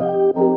Música